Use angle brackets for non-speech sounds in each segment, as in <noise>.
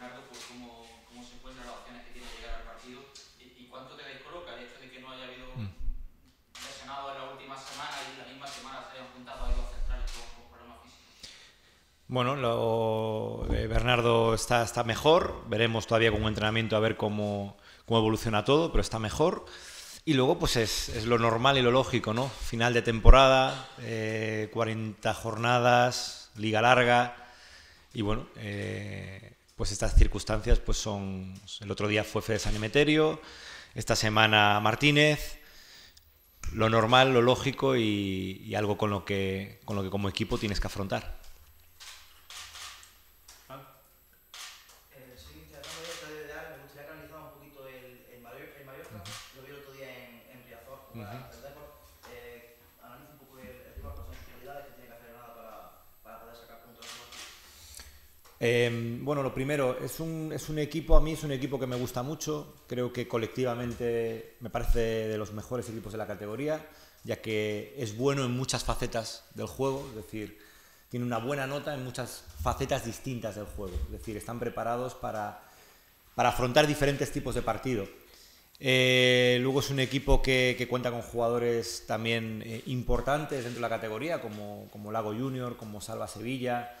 Bernardo, pues cómo, cómo se encuentran las opciones que tiene de llegar al partido y, y cuánto te descoloca el hecho de que no haya habido Mm. lesionados en la última semana y en la misma semana se hayan juntado ahí dos centrales con, con problemas físicos. Bueno, lo, eh, Bernardo está, está mejor, veremos todavía con un entrenamiento a ver cómo, cómo evoluciona todo, pero está mejor. Y luego, pues es, es lo normal y lo lógico, ¿no? Final de temporada, eh, 40 jornadas, liga larga. Y bueno, eh, pues estas circunstancias pues son... El otro día fue Fede San Emeterio, esta semana Martínez. Lo normal, lo lógico y, y algo con lo, que, con lo que como equipo tienes que afrontar tratando de Radio Ideal, me gustaría que analizara un poquito el, el, Mallorca, el Mallorca. Lo vi el otro día en, en Riazor, jugar ante el Depor. Eh, analiza un poco el, el rival, cuáles son sus cualidades, que tiene que hacer nada para, para poder sacar puntos del Mallorca. Eh, bueno, lo primero, es un, es un equipo, a mí es un equipo que me gusta mucho, creo que colectivamente me parece de los mejores equipos de la categoría, ya que es bueno en muchas facetas del juego, es decir, tiene una buena nota en muchas facetas distintas del juego, es decir, están preparados para, para afrontar diferentes tipos de partido. Eh, luego es un equipo que, que cuenta con jugadores también eh, importantes dentro de la categoría, como, como Lago Junior, como Salva Sevilla,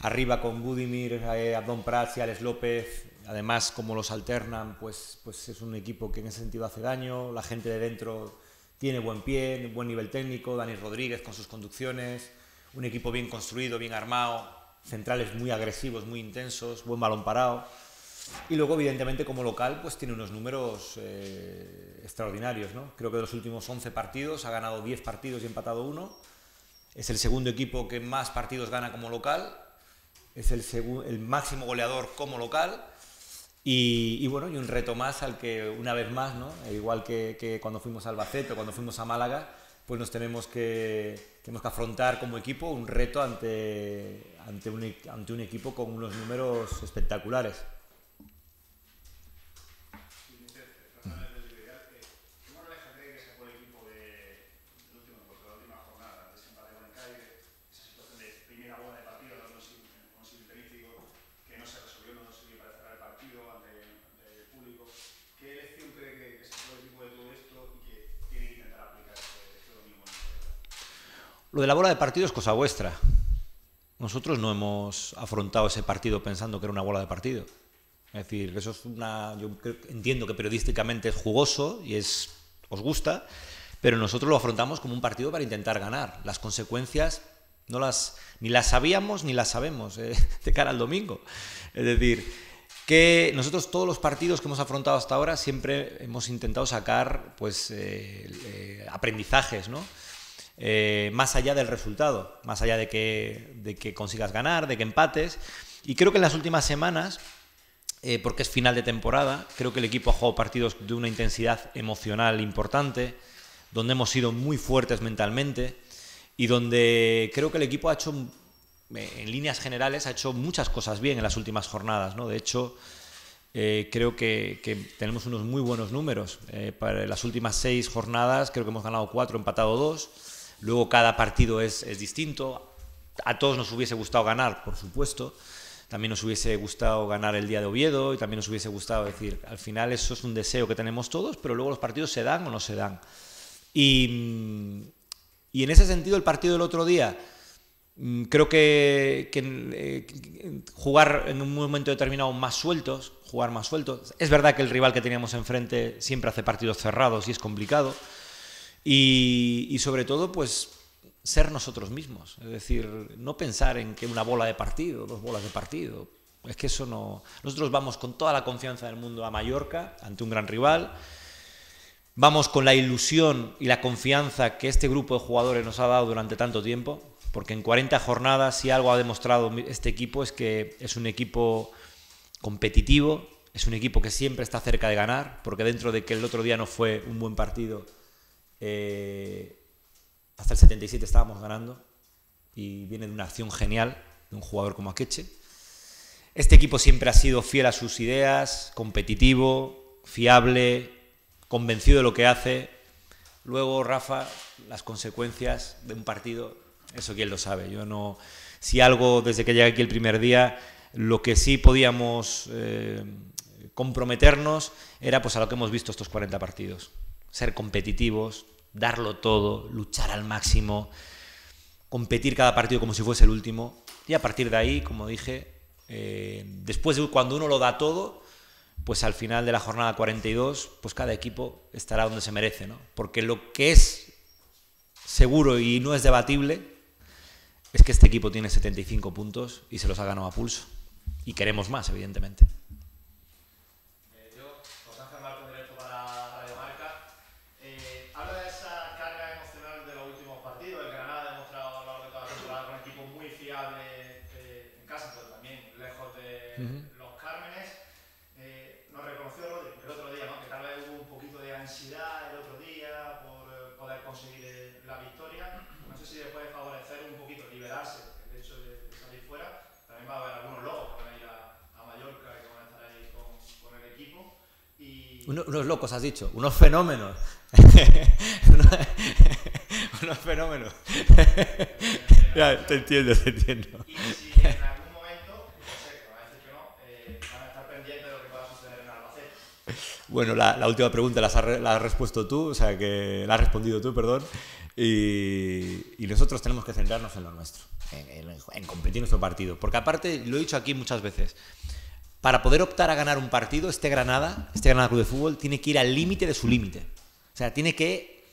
arriba con Budimir, eh, Abdón Prats y Alex López. Además, como los alternan, pues, pues es un equipo que en ese sentido hace daño. La gente de dentro tiene buen pie, buen nivel técnico. Dani Rodríguez con sus conducciones. Un equipo bien construido, bien armado. Centrales muy agresivos, muy intensos. Buen balón parado. Y luego, evidentemente, como local, pues tiene unos números eh, extraordinarios. ¿no? Creo que de los últimos 11 partidos ha ganado 10 partidos y empatado uno. Es el segundo equipo que más partidos gana como local es el, máximo goleador como local y, y, bueno, y un reto más al que una vez más, ¿no? igual que, que, cuando fuimos a Albacete o cuando fuimos a Málaga, pues nos tenemos que, tenemos que afrontar como equipo un reto ante, ante, un, ante un equipo con unos números espectaculares. Lo de la bola de partido es cosa vuestra. Nosotros no hemos afrontado ese partido pensando que era una bola de partido. Es decir, eso es una. Yo entiendo que periodísticamente es jugoso y es os gusta, pero nosotros lo afrontamos como un partido para intentar ganar. Las consecuencias no las ni las sabíamos ni las sabemos eh, de cara al domingo. Es decir, que nosotros todos los partidos que hemos afrontado hasta ahora siempre hemos intentado sacar pues eh, eh, aprendizajes, ¿no? Eh, más allá del resultado, más allá de que, de que, consigas ganar, de que empates. Y creo que en las últimas semanas, eh, porque es final de temporada, creo que el equipo ha jugado partidos de una intensidad emocional importante, donde hemos sido muy fuertes mentalmente y donde creo que el equipo ha hecho, en líneas generales, ha hecho muchas cosas bien en las últimas jornadas. ¿no? De hecho, eh, creo que, tenemos unos muy buenos números. Eh, para las últimas seis jornadas creo que hemos ganado cuatro, empatado dos. Luego cada partido es, es, distinto. A todos nos hubiese gustado ganar, por supuesto. También nos hubiese gustado ganar el día de Oviedo y también nos hubiese gustado decir, al final eso es un deseo que tenemos todos, pero luego los partidos se dan o no se dan. Y, y en ese sentido el partido del otro día, mm, creo que, que eh, jugar en un momento determinado más sueltos, jugar más sueltos. Es verdad que el rival que teníamos enfrente siempre hace partidos cerrados y es complicado. Y, sobre todo, pues ser nosotros mismos. Es decir, no pensar en que una bola de partido, dos bolas de partido. Es que eso no. Nosotros vamos con toda la confianza del mundo a Mallorca, ante un gran rival. Vamos con la ilusión y la confianza que este grupo de jugadores nos ha dado durante tanto tiempo. Porque en 40 jornadas, si algo ha demostrado este equipo, es que es un equipo competitivo, es un equipo que siempre está cerca de ganar, porque dentro de que el otro día no fue un buen partido, eh, hasta el 77 estábamos ganando y viene de una acción genial de un jugador como Akeche. Este equipo siempre ha sido fiel a sus ideas, competitivo, fiable, convencido de lo que hace. Luego, Rafa, las consecuencias de un partido, eso quién lo sabe. Yo no, si algo desde que llegué aquí el primer día Lo que sí podíamos eh, comprometernos era pues a lo que hemos visto estos 40 partidos. Ser competitivos, darlo todo, luchar al máximo, competir cada partido como si fuese el último. Y a partir de ahí, como dije, eh, después de cuando uno lo da todo, pues al final de la jornada 42, pues cada equipo estará donde se merece, ¿no? Porque lo que es seguro y no es debatible es que este equipo tiene 75 puntos y se los ha ganado a pulso. Y queremos más, evidentemente. Eh, yo, José Ángel Marco, directo para Radio Marca. Eh, habla de esa carga emocional de los últimos partidos. El Granada ha demostrado a lo largo de toda la temporada con un equipo muy fiable eh, en casa, pero también lejos de los Cármenes. Eh, nos reconoció Rodri el otro día, ¿no? que tal vez hubo un poquito de ansiedad el otro día por eh, poder conseguir eh, la victoria. No sé si le puede favorecer un poquito liberarse el hecho de, de salir fuera. También va a haber algunos locos que van a ir a, a Mallorca y que van a estar ahí con, con el equipo. Y Uno- unos locos, has dicho, unos fenómenos. <laughs> <laughs> unos fenómenos. <laughs> ya, te entiendo, te entiendo. Y si en algún momento, no sé, que a decir que no, eh, van a estar pendientes de lo que pueda suceder en Albacete. Bueno, la, la última pregunta la has, la has respuesto tú, o sea que la has respondido tú, perdón. Y, y nosotros tenemos que centrarnos en lo nuestro, en, en- en competir nuestro partido. Porque aparte, lo he dicho aquí muchas veces, para poder optar a ganar un partido, este Granada, este Granada Club de Fútbol, tiene que ir al límite de su límite. O sea, tiene que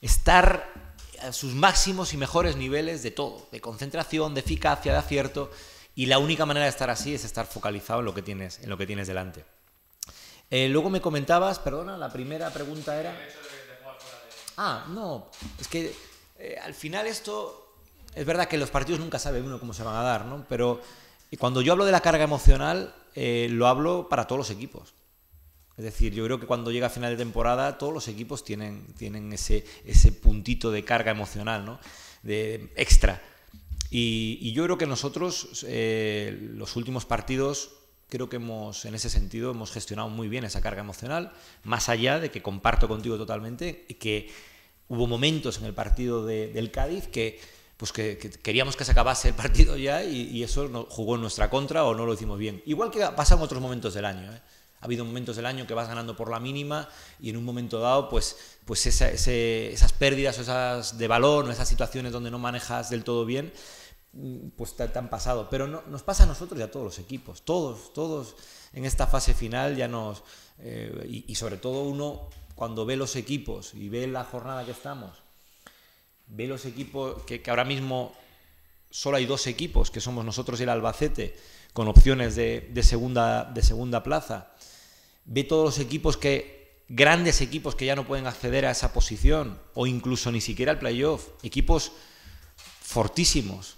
estar a sus máximos y mejores niveles de todo, de concentración, de eficacia, de acierto. Y la única manera de estar así es estar focalizado en lo que tienes, en lo que tienes delante. Eh, luego me comentabas, perdona, la primera pregunta era... Ah, no, es que eh, al final esto, es verdad que los partidos nunca sabe uno cómo se van a dar, ¿no? Pero cuando yo hablo de la carga emocional, eh, lo hablo para todos los equipos. Es decir, yo creo que cuando llega a final de temporada, todos los equipos tienen, tienen ese, ese puntito de carga emocional, ¿no? De extra. Y, yo creo que nosotros, eh, los últimos partidos, creo que hemos, en ese sentido, hemos gestionado muy bien esa carga emocional, más allá de que comparto contigo totalmente que hubo momentos en el partido de- del Cádiz que, pues que, que queríamos que se acabase el partido ya y, y eso no, jugó en nuestra contra o no lo hicimos bien. Igual que pasa en otros momentos del año. ¿eh? Ha habido momentos del año que vas ganando por la mínima y en un momento dado, pues, pues esa- ese- esas pérdidas o esas de balón o esas situaciones donde no manejas del todo bien, mm, pues te, te han pasado. Pero no, nos pasa a nosotros y a todos los equipos. Todos, todos en esta fase final ya nos... eh, y, y sobre todo uno cuando ve los equipos y ve la jornada que estamos, ve los equipos que, ahora mismo solo hay dos equipos, que somos nosotros y el Albacete, con opciones de, de segunda, de segunda plaza. Ve todos los equipos que, grandes equipos que ya no pueden acceder a esa posición, o incluso ni siquiera al playoff, equipos fortísimos,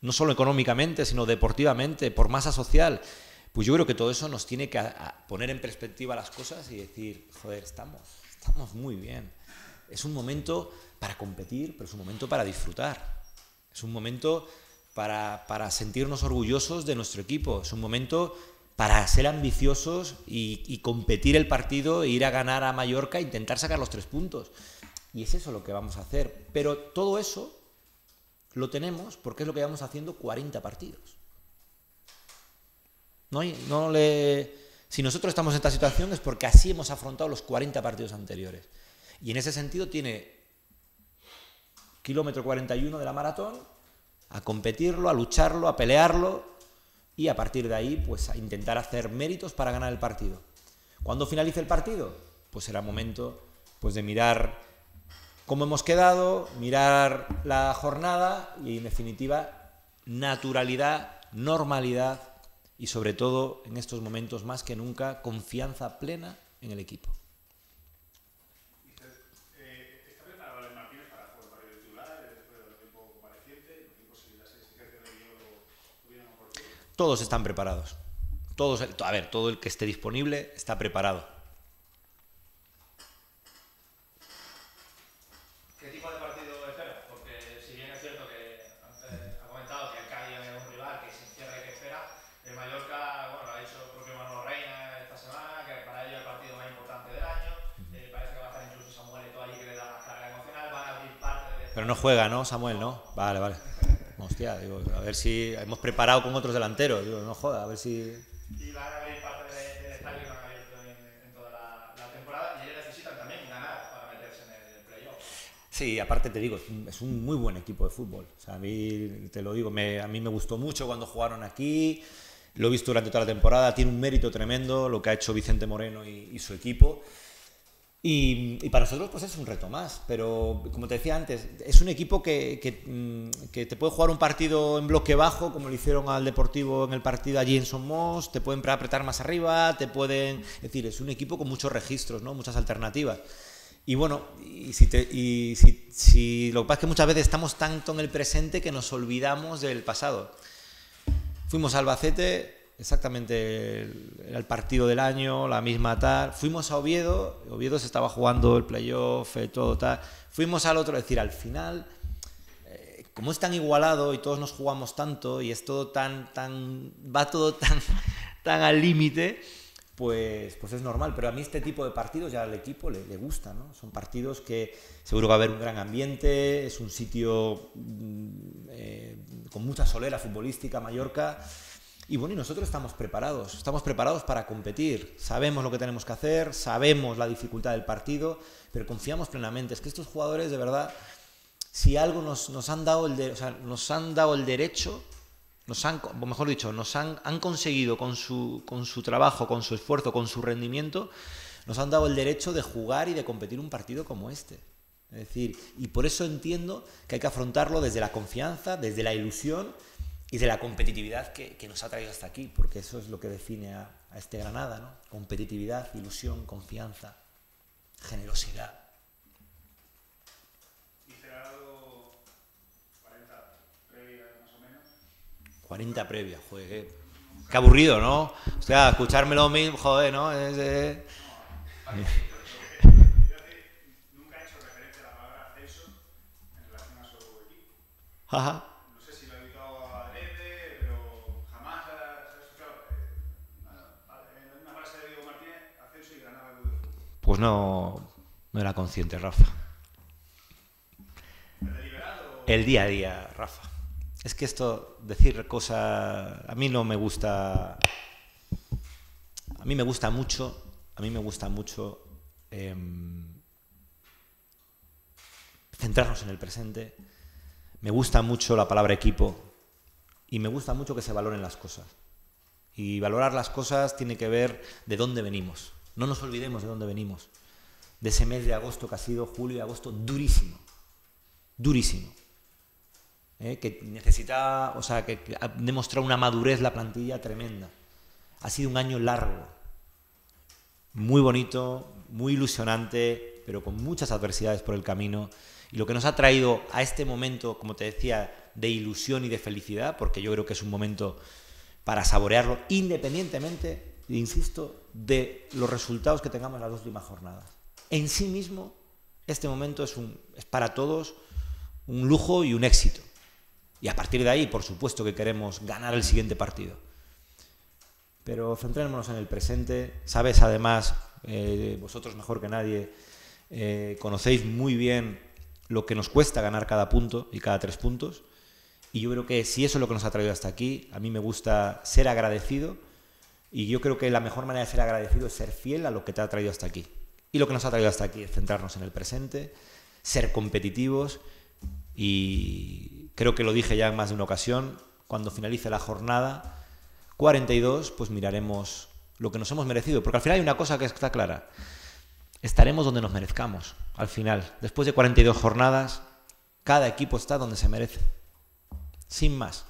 no solo económicamente, sino deportivamente, por masa social. Pues yo creo que todo eso nos tiene que poner en perspectiva las cosas y decir, joder, estamos, estamos muy bien. Es un momento para competir, pero es un momento para disfrutar. Es un momento para, para sentirnos orgullosos de nuestro equipo. Es un momento para ser ambiciosos y, competir el partido e ir a ganar a Mallorca e intentar sacar los tres puntos. Y es eso lo que vamos a hacer. Pero todo eso lo tenemos porque es lo que vamos haciendo 40 partidos. No le... Si nosotros estamos en esta situación es porque así hemos afrontado los 40 partidos anteriores. Y en ese sentido tiene kilómetro 41 de la maratón a competirlo, a lucharlo, a pelearlo y a partir de ahí pues a intentar hacer méritos para ganar el partido. ¿Cuándo finalice el partido? Pues será momento pues de mirar cómo hemos quedado, mirar la jornada y en definitiva naturalidad, normalidad y sobre todo en estos momentos más que nunca confianza plena en el equipo. Eh, ¿Está preparado el Martínez para jugar el partido titular después del tiempo compareciente? ¿Los tipos si las exigencias de guion lo tuvieran oportuno? Todos están preparados. Todos, a ver, todo el que esté disponible está preparado. ¿Qué tipo de partido esperas? Porque si bien es cierto que ha comentado que el Cádiz es un rival que se encierra y que espera, el Mallorca, bueno, lo ha dicho el propio Manolo Reina esta semana, que para ellos es el partido más importante del año. Eh, parece que va a estar incluso Samuel Eto'o allí que le da más carga emocional, van a abrir parte del Pero no juega, ¿no, Samuel? ¿No? Vale, vale. Hostia, digo, a ver si hemos preparado con otros delanteros, digo, no joda, a ver si... Y van a abrir parte de- del estadio que han abierto en, en toda la, la temporada y ellos necesitan también ganar para meterse en el playoff. Sí, aparte te digo, es un, es un muy buen equipo de fútbol. O sea, a mí, te lo digo, me- a mí me gustó mucho cuando jugaron aquí, lo he visto durante toda la temporada, tiene un mérito tremendo lo que ha hecho Vicente Moreno y, y su equipo. Y, para nosotros pues es un reto más, pero como te decía antes, es un equipo que, que, mm, te puede jugar un partido en bloque bajo, como lo hicieron al Deportivo en el partido allí en Somos, te pueden apretar más arriba, te pueden... Es decir, es un equipo con muchos registros, ¿no? muchas alternativas. Y bueno, y si, y si- lo que pasa es que muchas veces estamos tanto en el presente que nos olvidamos del pasado. Fuimos a Albacete, exactamente era el partido del año, la misma tal. Fuimos a Oviedo, Oviedo se estaba jugando el playoff, eh, todo tal. Fuimos al otro, es decir, al final, eh, como es tan igualado y todos nos jugamos tanto y es todo tan, tan, va todo tan, <laughs> tan al límite, pues, pues es normal. Pero a mí este tipo de partidos ya al equipo le, le gusta, ¿no? Son partidos que seguro va a haber un gran ambiente, es un sitio mm, eh, con mucha solera futbolística, Mallorca. Y bueno, y nosotros estamos preparados, estamos preparados para competir, sabemos lo que tenemos que hacer, sabemos la dificultad del partido, pero confiamos plenamente. Es que estos jugadores, de verdad, si algo nos, han dado el de- o sea, nos han dado el derecho, nos han, o mejor dicho, nos han, han conseguido con su, con su trabajo, con su esfuerzo, con su rendimiento, nos han dado el derecho de jugar y de competir un partido como este. Es decir, y por eso entiendo que hay que afrontarlo desde la confianza, desde la ilusión y de la competitividad que, que nos ha traído hasta aquí, porque eso es lo que define a, a este Granada, ¿no? Competitividad, ilusión, confianza, generosidad. Y cerrado 40 previas más o menos. 40 previas, joder, qué, qué aburrido, ¿no? O sea, escucharme lo mismo, joder, ¿no? Es, eh, <laughs> Quiero decir, Pues no, no era consciente, Rafa. El día a día, Rafa. Es que esto, decir cosas, a mí no me gusta. A mí me gusta mucho, a mí me gusta mucho em, centrarnos en el presente. Me gusta mucho la palabra equipo y me gusta mucho que se valoren las cosas. Y valorar las cosas tiene que ver de dónde venimos. No nos olvidemos de dónde venimos. De ese mes de agosto que ha sido julio y agosto durísimo. Durísimo. ¿eh? que necesita, o sea, que, ha demostrado una madurez la plantilla tremenda. Ha sido un año largo, muy bonito, muy ilusionante, pero con muchas adversidades por el camino. Y lo que nos ha traído a este momento, como te decía, de ilusión y de felicidad, porque yo creo que es un momento para saborearlo, independientemente, insisto, de los resultados que tengamos en las dos últimas jornadas. En sí mismo, este momento es, para todos un lujo y un éxito. Y a partir de ahí, por supuesto que queremos ganar el siguiente partido. Pero centrémonos en el presente. Sabes, además, eh, vosotros mejor que nadie, eh, conocéis muy bien lo que nos cuesta ganar cada punto y cada tres puntos. Y yo creo que si eso es lo que nos ha traído hasta aquí, a mí me gusta ser agradecido. Y yo creo que la mejor manera de ser agradecido es ser fiel a lo que te ha traído hasta aquí. Y lo que nos ha traído hasta aquí es centrarnos en el presente, ser competitivos y creo que lo dije ya en más de una ocasión, cuando finalice la jornada 42, pues miraremos lo que nos hemos merecido, porque al final hay una cosa que está clara, estaremos donde nos merezcamos, al final, después de 42 jornadas, cada equipo está donde se merece, sin más.